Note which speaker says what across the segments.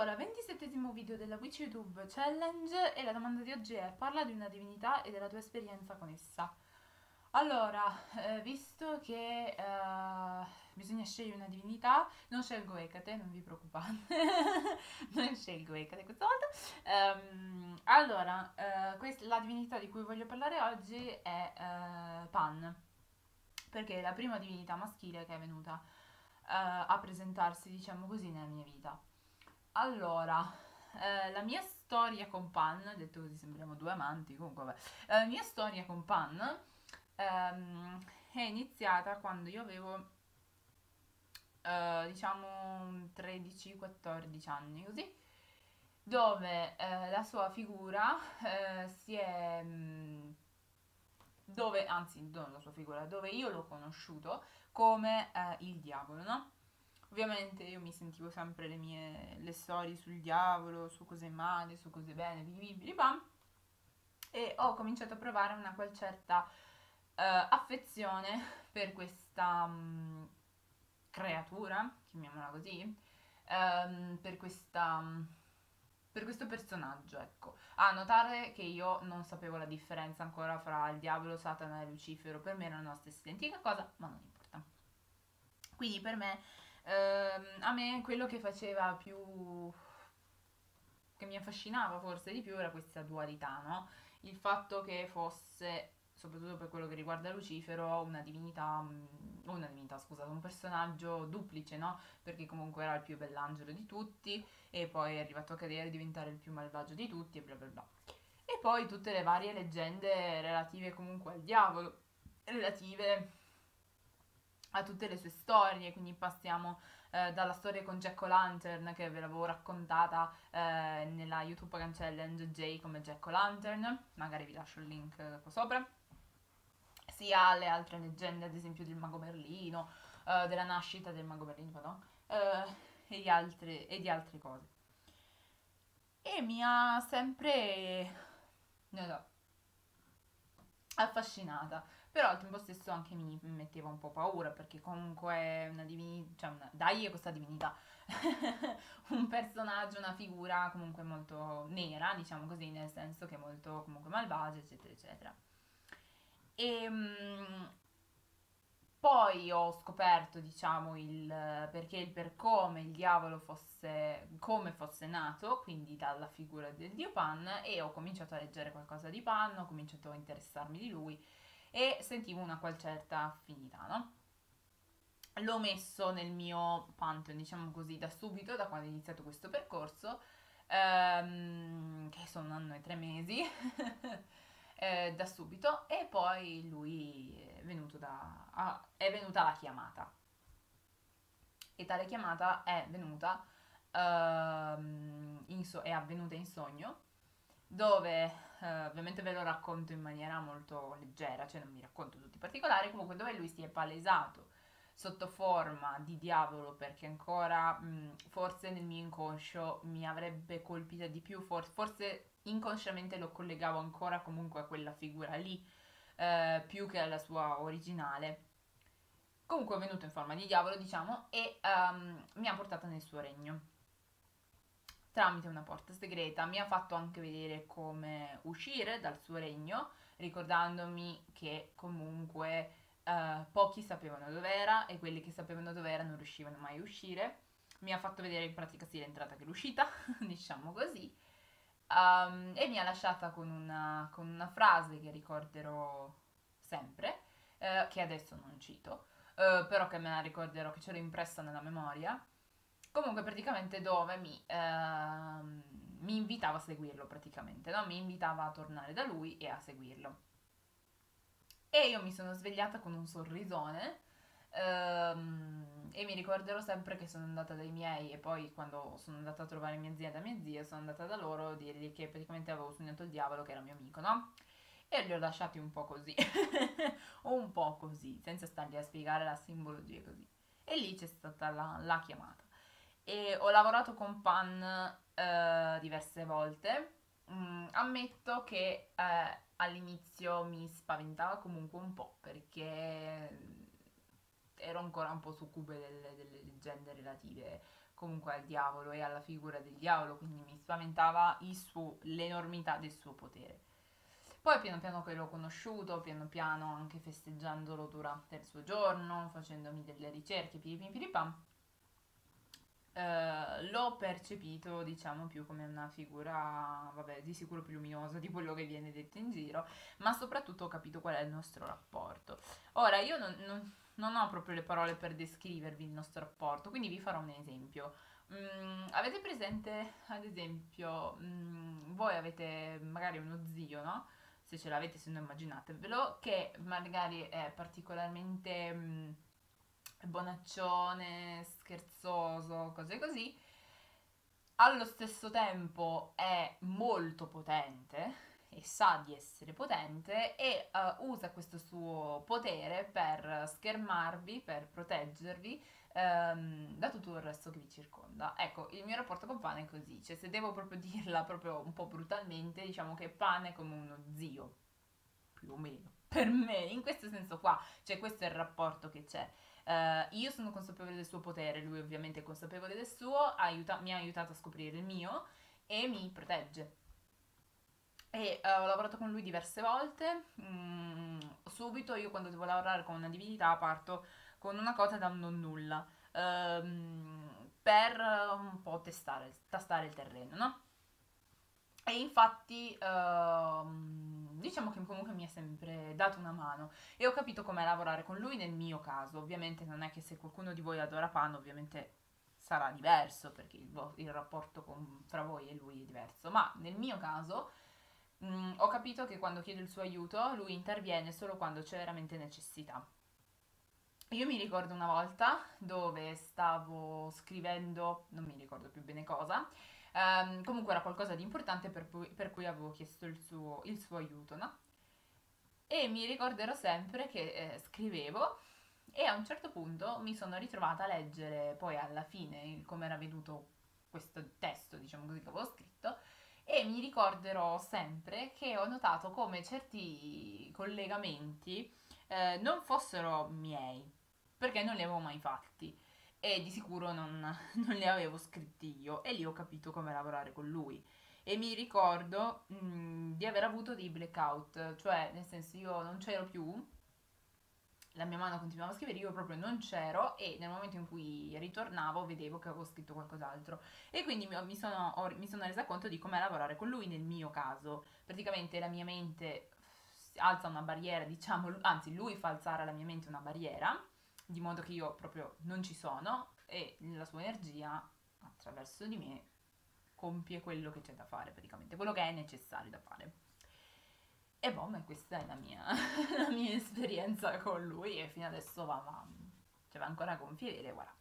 Speaker 1: Allora, 27 video della Witch YouTube Challenge e la domanda di oggi è parla di una divinità e della tua esperienza con essa. Allora, eh, visto che eh, bisogna scegliere una divinità, non scelgo Ecate, non vi preoccupate, non scelgo Ecate questa volta. Um, allora, eh, questa, la divinità di cui voglio parlare oggi è eh, Pan, perché è la prima divinità maschile che è venuta eh, a presentarsi, diciamo così, nella mia vita. Allora, eh, la mia storia con Pan, detto così sembriamo due amanti, comunque vabbè, la mia storia con Pan ehm, è iniziata quando io avevo, eh, diciamo, 13-14 anni, così, dove eh, la sua figura eh, si è... Mm, dove, anzi, non la sua figura, dove io l'ho conosciuto come eh, il diavolo, no? Ovviamente io mi sentivo sempre le mie le storie sul diavolo, su cose male, su cose bene, bam, e ho cominciato a provare una qual certa uh, affezione per questa um, creatura, chiamiamola così, um, per questa... Um, per questo personaggio, ecco. A notare che io non sapevo la differenza ancora fra il diavolo, Satana e Lucifero, per me erano la stessa identica cosa, ma non importa. Quindi per me Uh, a me quello che faceva più che mi affascinava forse di più era questa dualità, no? Il fatto che fosse, soprattutto per quello che riguarda Lucifero, una divinità, mm, una divinità, scusate, un personaggio duplice, no? Perché comunque era il più bell'angelo di tutti e poi è arrivato a cadere e diventare il più malvagio di tutti e bla bla bla. E poi tutte le varie leggende relative comunque al diavolo, relative a tutte le sue storie, quindi passiamo eh, dalla storia con Jack O'Lantern che ve l'avevo raccontata eh, nella YouTube Challenge J come Jack O'Lantern, magari vi lascio il link qua sopra, sia alle altre leggende, ad esempio del mago Merlino, eh, della nascita del mago Merlino, pardon, eh, e, di altre, e di altre cose. E mi ha sempre, non so, affascinata però al tempo stesso anche mi metteva un po' paura perché comunque è una divinità, cioè una, dai questa divinità, un personaggio, una figura comunque molto nera, diciamo così, nel senso che è molto comunque malvagia, eccetera, eccetera. E um, poi ho scoperto, diciamo, il perché il per come il diavolo fosse, come fosse nato, quindi dalla figura del dio Pan, e ho cominciato a leggere qualcosa di Pan, ho cominciato a interessarmi di lui e sentivo una qual certa affinità, no? L'ho messo nel mio pantheon, diciamo così, da subito, da quando ho iniziato questo percorso, ehm, che sono un anno e tre mesi, eh, da subito, e poi lui venuto da, ah, è venuta la chiamata. E tale chiamata è venuta, ehm, so- è avvenuta in sogno, dove eh, ovviamente ve lo racconto in maniera molto leggera, cioè non mi racconto tutti i particolari, comunque dove lui si è palesato sotto forma di diavolo perché ancora mh, forse nel mio inconscio mi avrebbe colpita di più, for- forse inconsciamente lo collegavo ancora comunque a quella figura lì eh, più che alla sua originale. Comunque è venuto in forma di diavolo, diciamo, e um, mi ha portato nel suo regno tramite una porta segreta. Mi ha fatto anche vedere come uscire dal suo regno, ricordandomi che comunque eh, pochi sapevano dove era e quelli che sapevano dove era non riuscivano mai a uscire. Mi ha fatto vedere in pratica sia l'entrata che l'uscita, diciamo così. Um, e mi ha lasciata con una, con una frase che ricorderò sempre, eh, che adesso non cito, eh, però che me la ricorderò, che ce l'ho impressa nella memoria, Comunque praticamente dove mi, ehm, mi invitava a seguirlo praticamente, no? Mi invitava a tornare da lui e a seguirlo. E io mi sono svegliata con un sorrisone ehm, e mi ricorderò sempre che sono andata dai miei e poi quando sono andata a trovare mia zia da mia zia sono andata da loro a dirgli che praticamente avevo sognato il diavolo che era mio amico, no? E li ho lasciati un po' così, un po' così, senza stargli a spiegare la simbologia così. E lì c'è stata la, la chiamata e ho lavorato con Pan eh, diverse volte. Mm, ammetto che eh, all'inizio mi spaventava comunque un po' perché ero ancora un po' succube delle, delle leggende relative comunque al diavolo e alla figura del diavolo, quindi mi spaventava suo, l'enormità del suo potere. Poi piano piano che l'ho conosciuto, piano piano anche festeggiandolo durante il suo giorno, facendomi delle ricerche, piripim eh, l'ho percepito, diciamo, più come una figura, vabbè, di sicuro più luminosa di quello che viene detto in giro, ma soprattutto ho capito qual è il nostro rapporto. Ora, io non, non, non ho proprio le parole per descrivervi il nostro rapporto, quindi vi farò un esempio. Mm, avete presente, ad esempio, mm, voi avete magari uno zio, no? Se ce l'avete, se no immaginatevelo, che magari è particolarmente... Mm, bonaccione, scherzoso, cose così, allo stesso tempo è molto potente e sa di essere potente e uh, usa questo suo potere per schermarvi, per proteggervi um, da tutto il resto che vi circonda. Ecco, il mio rapporto con Pane è così, cioè se devo proprio dirla proprio un po' brutalmente, diciamo che Pane è come uno zio, più o meno, per me, in questo senso qua, cioè questo è il rapporto che c'è. Uh, io sono consapevole del suo potere, lui ovviamente è consapevole del suo, aiuta- mi ha aiutato a scoprire il mio e mi protegge. E uh, ho lavorato con lui diverse volte. Mm, subito io quando devo lavorare con una divinità parto con una cosa da non nulla um, per un po' testare, tastare il terreno, no? E infatti uh, diciamo che comunque mi ha sempre dato una mano e ho capito come lavorare con lui nel mio caso. Ovviamente non è che se qualcuno di voi adora Pan, ovviamente sarà diverso perché il, il rapporto con, tra voi e lui è diverso, ma nel mio caso mh, mm, ho capito che quando chiedo il suo aiuto lui interviene solo quando c'è veramente necessità. Io mi ricordo una volta dove stavo scrivendo, non mi ricordo più bene cosa, Um, comunque era qualcosa di importante per, pu- per cui avevo chiesto il suo, il suo, aiuto, no? E mi ricorderò sempre che eh, scrivevo e a un certo punto mi sono ritrovata a leggere poi alla fine come era venuto questo testo, diciamo così, che avevo scritto mi ricorderò sempre che ho notato come certi collegamenti eh, non fossero miei, perché non li avevo mai fatti e di sicuro non, non li avevo scritti io e lì ho capito come lavorare con lui. E mi ricordo mh, mm, di aver avuto dei blackout, cioè nel senso io non c'ero più, la mia mano continuava a scrivere, io proprio non c'ero e nel momento in cui ritornavo vedevo che avevo scritto qualcos'altro e quindi mi, sono, ho, mi sono resa conto di come lavorare con lui nel mio caso. Praticamente la mia mente alza una barriera, diciamo, anzi lui fa alzare alla mia mente una barriera di modo che io proprio non ci sono e la sua energia attraverso di me compie quello che c'è da fare praticamente, quello che è necessario da fare. E boh, questa è la mia, la mia esperienza con lui e fino adesso va, va, cioè va ancora con fedele, guarda.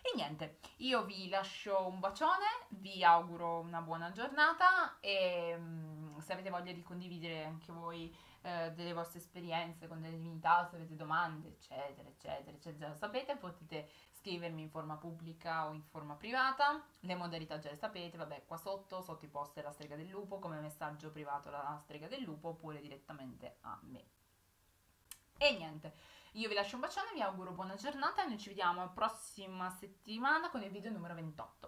Speaker 1: E niente, io vi lascio un bacione, vi auguro una buona giornata e um, se avete voglia di condividere anche voi eh, delle vostre esperienze con delle divinità, se avete domande, eccetera, eccetera, eccetera, sapete, potete scrivermi in forma pubblica o in forma privata. Le modalità già le sapete, vabbè, qua sotto, sotto i post è la strega del lupo, come messaggio privato la strega del lupo, oppure direttamente a me. E niente, io vi lascio un bacione, vi auguro buona giornata e noi ci vediamo la prossima settimana con il video numero 28.